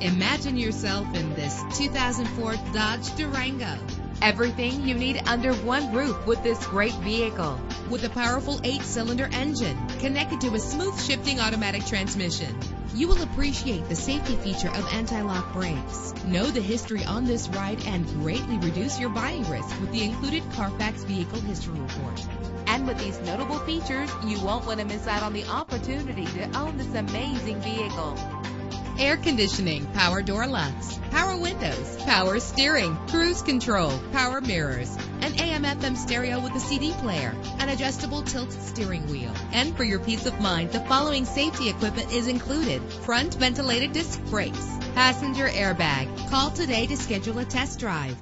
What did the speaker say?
Imagine yourself in this 2004 Dodge Durango. Everything you need under one roof with this great vehicle. With a powerful eight-cylinder engine connected to a smooth shifting automatic transmission. You will appreciate the safety feature of anti-lock brakes. Know the history on this ride and greatly reduce your buying risk with the included Carfax Vehicle History Report. And with these notable features, you won't want to miss out on the opportunity to own this amazing vehicle air conditioning, power door locks, power windows, power steering, cruise control, power mirrors, an AM FM stereo with a CD player, an adjustable tilt steering wheel. And for your peace of mind, the following safety equipment is included. Front ventilated disc brakes, passenger airbag. Call today to schedule a test drive.